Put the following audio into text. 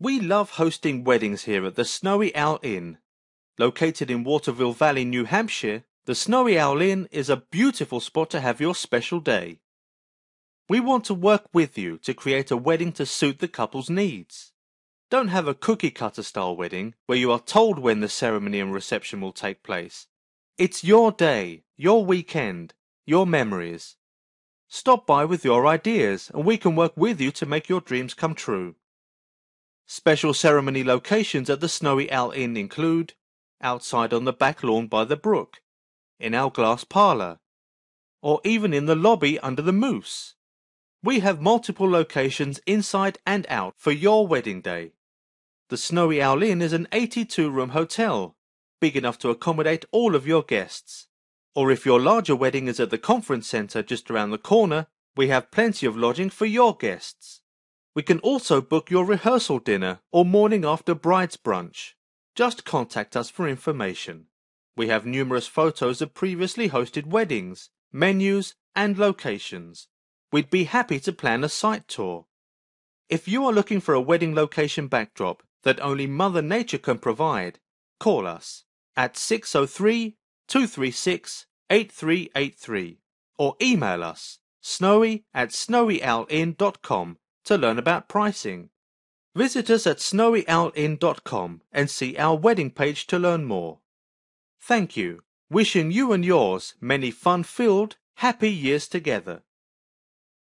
We love hosting weddings here at the Snowy Owl Inn. Located in Waterville Valley, New Hampshire, the Snowy Owl Inn is a beautiful spot to have your special day. We want to work with you to create a wedding to suit the couple's needs. Don't have a cookie cutter style wedding where you are told when the ceremony and reception will take place. It's your day, your weekend, your memories. Stop by with your ideas and we can work with you to make your dreams come true. Special ceremony locations at the Snowy Owl Inn include outside on the back lawn by the brook, in our glass parlour, or even in the lobby under the moose. We have multiple locations inside and out for your wedding day. The Snowy Owl Inn is an 82 room hotel, big enough to accommodate all of your guests. Or if your larger wedding is at the conference centre just around the corner, we have plenty of lodging for your guests. We can also book your rehearsal dinner or morning after bride's brunch. Just contact us for information. We have numerous photos of previously hosted weddings, menus, and locations. We'd be happy to plan a site tour. If you are looking for a wedding location backdrop that only Mother Nature can provide, call us at 603 236 8383 or email us snowy at snowyowlinn.com to learn about pricing. Visit us at snowyowlinn.com and see our wedding page to learn more. Thank you. Wishing you and yours many fun filled, happy years together.